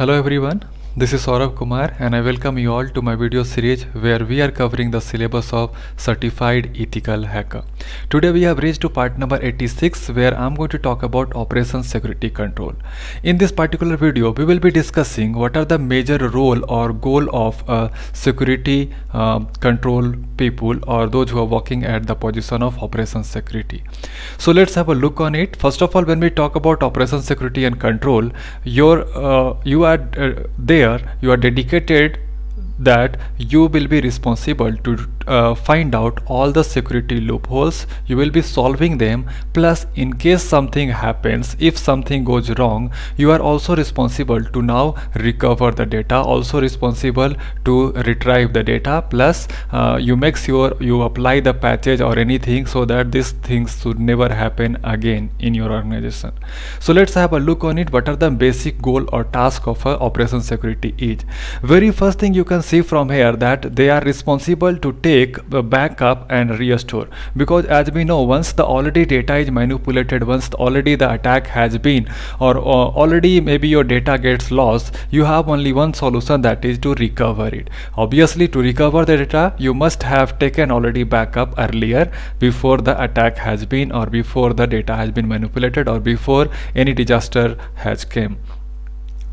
Hello everyone, this is Saurabh Kumar and I welcome you all to my video series where we are covering the syllabus of Certified Ethical Hacker. Today we have reached to part number 86 where I'm going to talk about Operation Security Control. In this particular video we will be discussing what are the major role or goal of a security uh, control people or those who are working at the position of Operation Security. So let's have a look on it. First of all when we talk about Operation Security and Control, your uh, you are uh, there there you are dedicated that you will be responsible to uh, find out all the security loopholes. You will be solving them. Plus in case something happens if something goes wrong you are also responsible to now recover the data also responsible to retrieve the data. Plus uh, you make sure you apply the patches or anything so that these things should never happen again in your organization. So let's have a look on it. What are the basic goal or task of a operation security is? Very first thing you can see from here that they are responsible to take backup and restore. Because as we know once the already data is manipulated once already the attack has been or, or already maybe your data gets lost you have only one solution that is to recover it. Obviously to recover the data you must have taken already backup earlier before the attack has been or before the data has been manipulated or before any disaster has came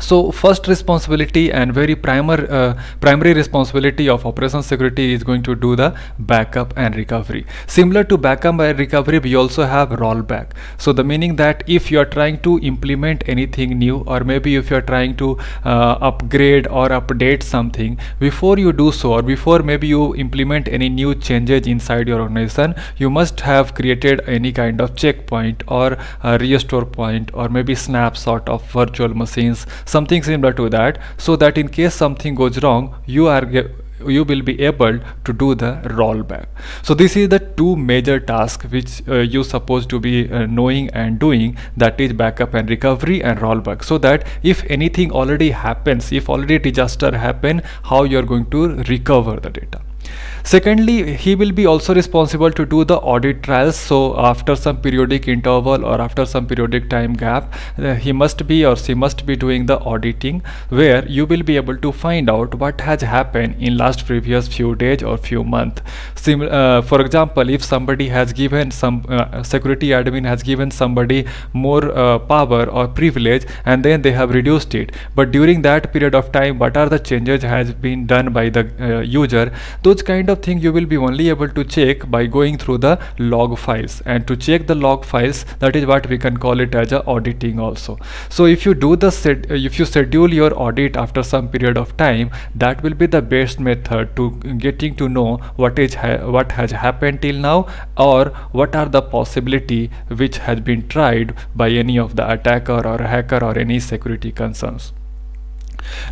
so first responsibility and very primer, uh, primary responsibility of operation security is going to do the backup and recovery. Similar to backup and recovery we also have rollback. So the meaning that if you are trying to implement anything new or maybe if you are trying to uh, upgrade or update something before you do so or before maybe you implement any new changes inside your organization you must have created any kind of checkpoint or restore point or maybe snapshot of virtual machines something similar to that so that in case something goes wrong you are you will be able to do the rollback. So this is the two major tasks which uh, you supposed to be uh, knowing and doing that is backup and recovery and rollback. So that if anything already happens if already disaster happen how you are going to recover the data secondly he will be also responsible to do the audit trails. So after some periodic interval or after some periodic time gap uh, he must be or she must be doing the auditing where you will be able to find out what has happened in last previous few days or few months Sim uh, for example if somebody has given some uh, security admin has given somebody more uh, power or privilege and then they have reduced it. But during that period of time what are the changes has been done by the uh, user? Those kind of of thing you will be only able to check by going through the log files. And to check the log files that is what we can call it as a auditing also. So if you do the set uh, if you schedule your audit after some period of time that will be the best method to getting to know what is what has happened till now or what are the possibility which has been tried by any of the attacker or hacker or any security concerns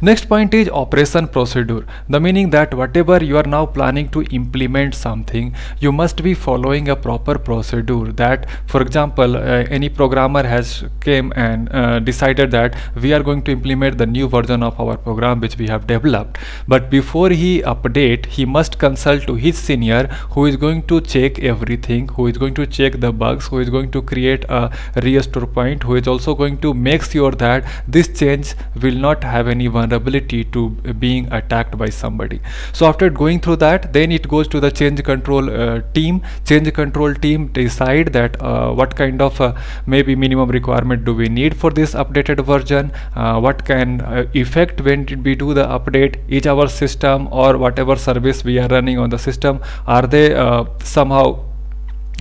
Next point is operation procedure. The meaning that whatever you are now planning to implement something, you must be following a proper procedure that for example, uh, any programmer has came and uh, decided that we are going to implement the new version of our program which we have developed. But before he update, he must consult to his senior who is going to check everything, who is going to check the bugs, who is going to create a restore point, who is also going to make sure that this change will not have any any vulnerability to being attacked by somebody. So after going through that then it goes to the change control uh, team. Change control team decide that uh, what kind of uh, maybe minimum requirement do we need for this updated version? Uh, what can uh, effect when we do the update? Is our system or whatever service we are running on the system are they uh, somehow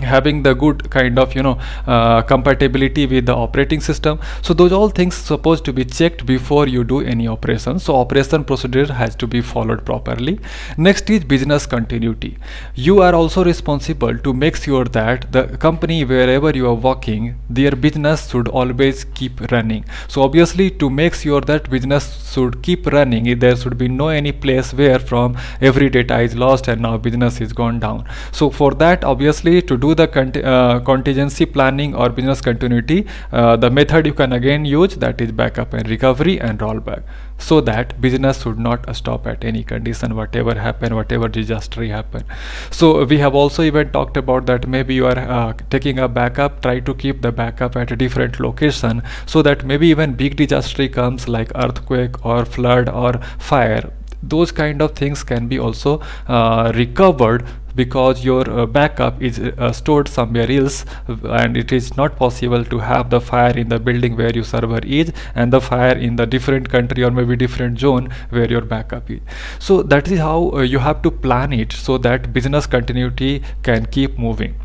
having the good kind of you know uh, compatibility with the operating system. So those all things supposed to be checked before you do any operation. So operation procedure has to be followed properly. Next is business continuity. You are also responsible to make sure that the company wherever you are working their business should always keep running. So obviously to make sure that business should keep running there should be no any place where from every data is lost and now business is gone down. So for that obviously to do the uh, contingency planning or business continuity uh, the method you can again use that is backup and recovery and rollback so that business should not stop at any condition whatever happen whatever disaster happen so we have also even talked about that maybe you are uh, taking a backup try to keep the backup at a different location so that maybe even big disaster comes like earthquake or flood or fire those kind of things can be also uh, recovered because your uh, backup is uh, stored somewhere else and it is not possible to have the fire in the building where your server is and the fire in the different country or maybe different zone where your backup is. So that is how uh, you have to plan it so that business continuity can keep moving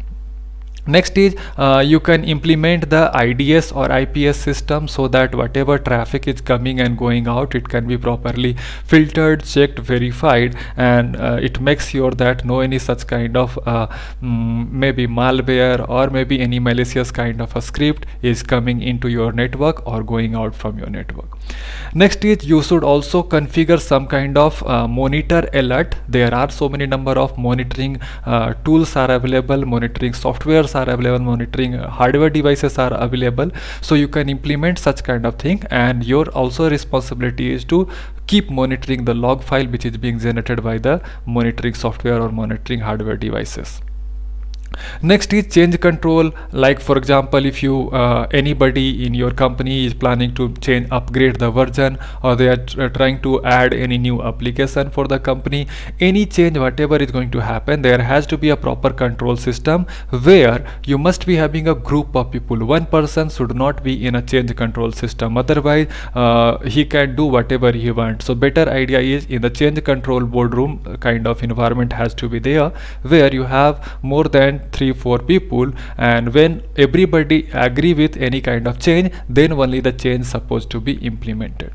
next is uh, you can implement the IDS or IPS system so that whatever traffic is coming and going out it can be properly filtered checked verified and uh, it makes sure that no any such kind of uh, mm, maybe malware or maybe any malicious kind of a script is coming into your network or going out from your network. Next is you should also configure some kind of uh, monitor alert. There are so many number of monitoring uh, tools are available monitoring softwares are available monitoring uh, hardware devices are available. So you can implement such kind of thing and your also responsibility is to keep monitoring the log file which is being generated by the monitoring software or monitoring hardware devices next is change control. Like for example if you uh, anybody in your company is planning to change upgrade the version or they are uh, trying to add any new application for the company any change whatever is going to happen there has to be a proper control system where you must be having a group of people. One person should not be in a change control system. Otherwise uh, he can do whatever he wants. So better idea is in the change control boardroom uh, kind of environment has to be there where you have more than three four people and when everybody agree with any kind of change then only the change supposed to be implemented.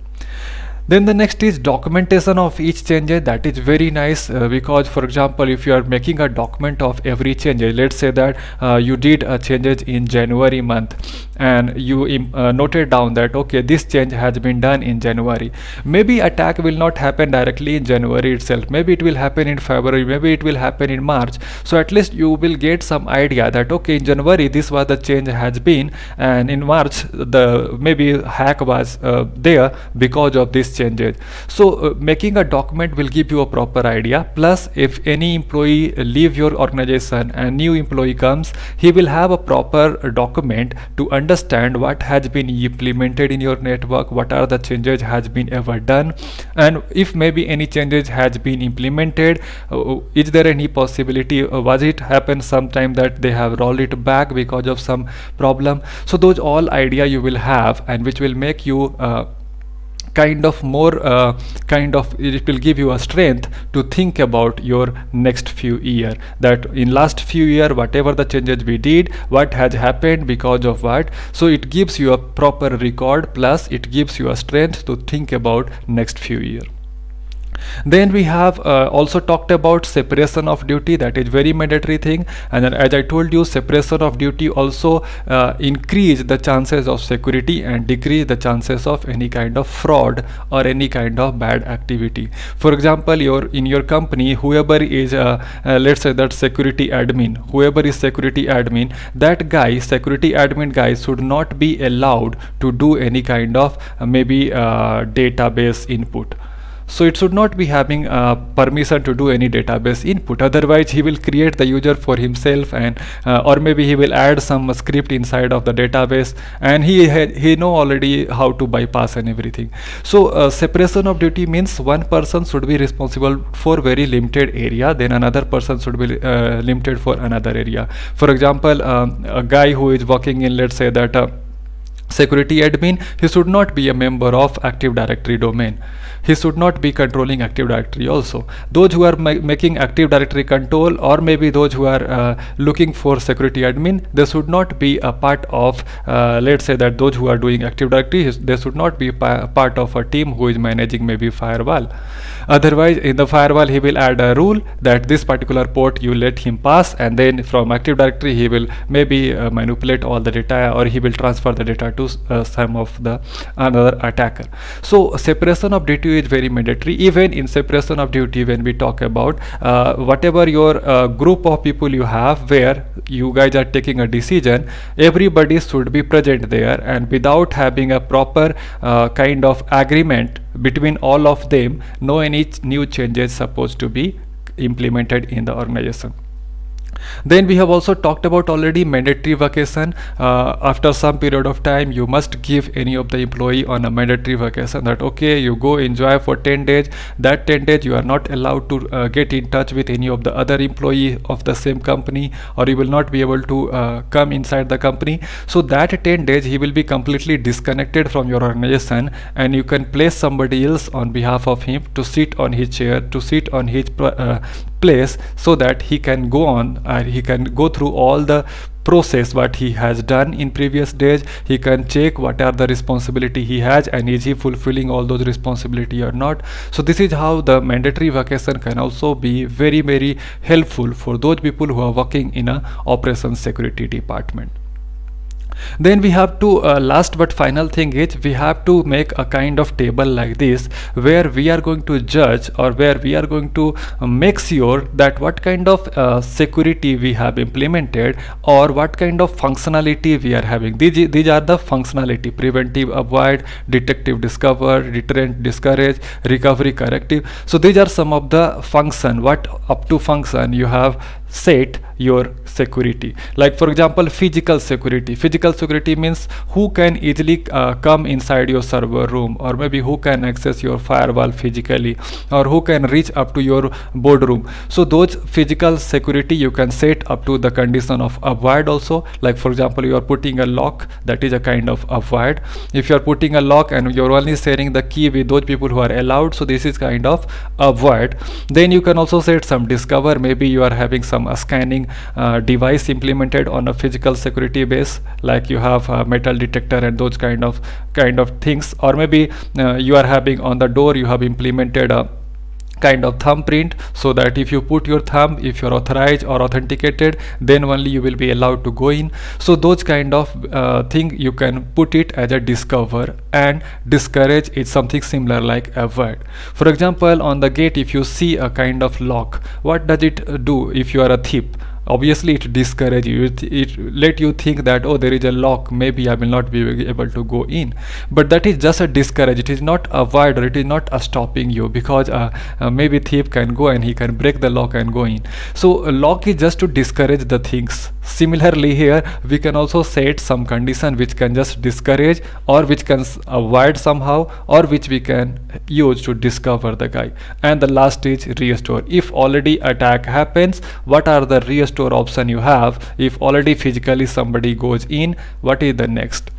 Then the next is documentation of each changes that is very nice uh, because for example if you are making a document of every change let's say that uh, you did a changes in January month and you uh, noted down that okay this change has been done in January. Maybe attack will not happen directly in January itself. Maybe it will happen in February. Maybe it will happen in March. So at least you will get some idea that okay in January this was the change has been. And in March the maybe hack was uh, there because of these changes. So uh, making a document will give you a proper idea. Plus if any employee leave your organization and new employee comes he will have a proper document to understand what has been implemented in your network what are the changes has been ever done and if maybe any changes has been implemented uh, is there any possibility uh, was it happen sometime that they have rolled it back because of some problem? So those all idea you will have and which will make you uh, kind of more uh, kind of it will give you a strength to think about your next few year. That in last few year whatever the changes we did what has happened because of what. So it gives you a proper record plus it gives you a strength to think about next few year then we have uh, also talked about separation of duty. That is very mandatory thing. And then as I told you separation of duty also uh, increase the chances of security and decrease the chances of any kind of fraud or any kind of bad activity. For example your in your company whoever is uh, uh let's say that security admin whoever is security admin that guy security admin guy should not be allowed to do any kind of uh, maybe uh, database input so it should not be having uh, permission to do any database input. Otherwise he will create the user for himself and uh, or maybe he will add some script inside of the database and he he know already how to bypass and everything. So uh, separation of duty means one person should be responsible for very limited area then another person should be uh, limited for another area. For example um, a guy who is working in let's say that uh, security admin he should not be a member of active directory domain. He should not be controlling active directory also. Those who are ma making active directory control or maybe those who are uh, looking for security admin they should not be a part of uh, let's say that those who are doing active directory they should not be part of a team who is managing maybe firewall. Otherwise in the firewall he will add a rule that this particular port you let him pass and then from active directory he will maybe uh, manipulate all the data or he will transfer the data to uh, some of the another attacker. So separation of duty is very mandatory. Even in separation of duty when we talk about uh, whatever your uh, group of people you have where you guys are taking a decision everybody should be present there and without having a proper kind of agreement between all of them no any new changes supposed to be implemented in the organization then we have also talked about already mandatory vacation. Uh, after some period of time you must give any of the employee on a mandatory vacation that okay you go enjoy for 10 days. That 10 days you are not allowed to uh, get in touch with any of the other employee of the same company or you will not be able to uh, come inside the company. So that 10 days he will be completely disconnected from your organization and you can place somebody else on behalf of him to sit on his chair to sit on his uh, place so that he can go on and he can go through all the process what he has done in previous days. He can check what are the responsibility he has and is he fulfilling all those responsibility or not. So this is how the mandatory vacation can also be very very helpful for those people who are working in a operations security department then we have to uh, last but final thing is we have to make a kind of table like this where we are going to judge or where we are going to uh, make sure that what kind of uh, security we have implemented or what kind of functionality we are having. These, these are the functionality preventive avoid detective discover deterrent discourage recovery corrective. So these are some of the function what up to function you have set your security. Like for example physical security. Physical security means who can easily uh, come inside your server room or maybe who can access your firewall physically or who can reach up to your boardroom. So those physical security you can set up to the condition of avoid also. Like for example you are putting a lock that is a kind of avoid. If you are putting a lock and you're only sharing the key with those people who are allowed so this is kind of avoid. Then you can also set some discover. Maybe you are having some uh, scanning uh, device implemented on a physical security base like you have a metal detector and those kind of kind of things. Or maybe uh, you are having on the door you have implemented a kind of thumbprint so that if you put your thumb if you're authorized or authenticated then only you will be allowed to go in. So those kind of uh, thing you can put it as a discover and discourage is something similar like avoid for example on the gate if you see a kind of lock what does it do if you are a thief obviously it discourage you. It, it, let you think that oh there is a lock. Maybe i will not be able to go in. But that is just a discourage. It is not avoid or it is not a stopping you because uh, uh, maybe thief can go and he can break the lock and go in. So lock is just to discourage the things similarly here we can also set some condition which can just discourage or which can avoid somehow or which we can use to discover the guy. And the last is restore. If already attack happens what are the restore option you have? If already physically somebody goes in what is the next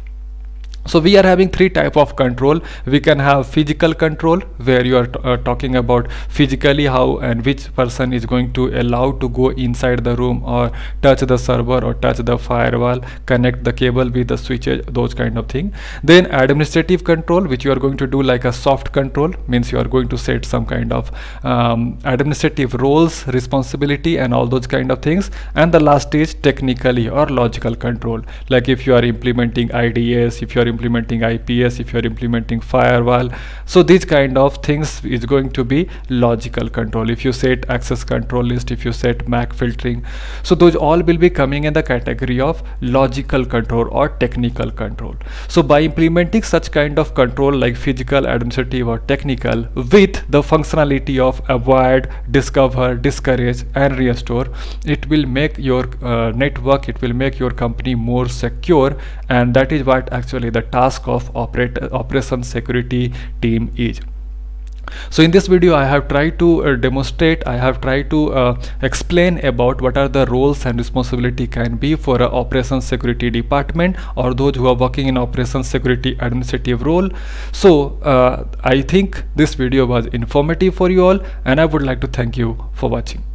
so we are having three type of control. We can have physical control where you are uh, talking about physically how and which person is going to allow to go inside the room or touch the server or touch the firewall connect the cable with the switches those kind of thing. Then administrative control which you are going to do like a soft control means you are going to set some kind of um, administrative roles responsibility and all those kind of things. And the last is technically or logical control. Like if you are implementing IDS if you are implementing IPS, if you're implementing firewall. So these kind of things is going to be logical control. If you set access control list, if you set MAC filtering, so those all will be coming in the category of logical control or technical control. So by implementing such kind of control like physical, administrative or technical with the functionality of avoid, discover, discourage and restore, it will make your uh, network, it will make your company more secure and that is what actually the task of operation security team is. So in this video i have tried to uh, demonstrate i have tried to uh, explain about what are the roles and responsibility can be for a operations security department or those who are working in operations security administrative role. So uh, i think this video was informative for you all and i would like to thank you for watching